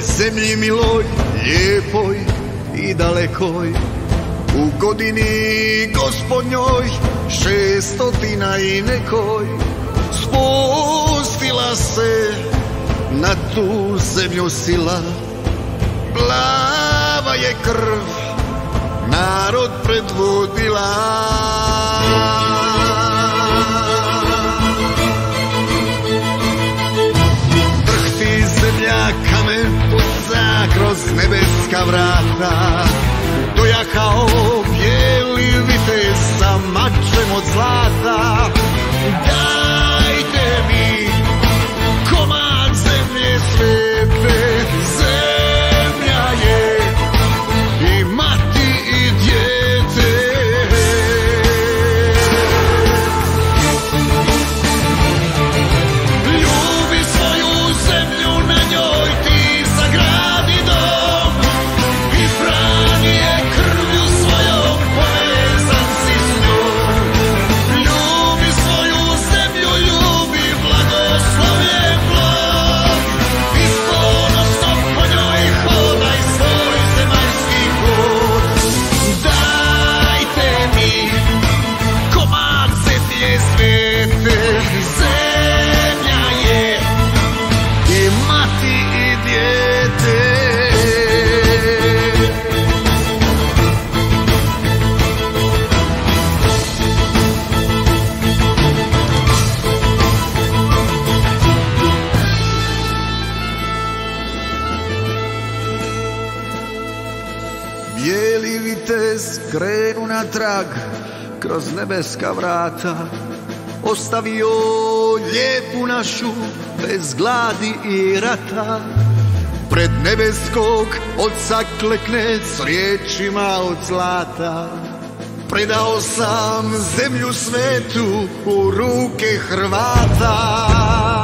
zemlji miloj, lijepoj i dalekoj. U godini gospodnjoj šestotina i nekoj Spustila se na tu zemlju sila. Plava je krv narod predvodila zemlja kamen puca kroz nebeska vrata. Dojahao bijeli vitez sa mačem od zlata vitez krenu na trag kroz nebeska vrata. Ostavio lijepu našu bez gladi i rata. Pred nebeskog oca klekne s riječima od zlata. Predao sam zemlju svetu u ruke Hrvata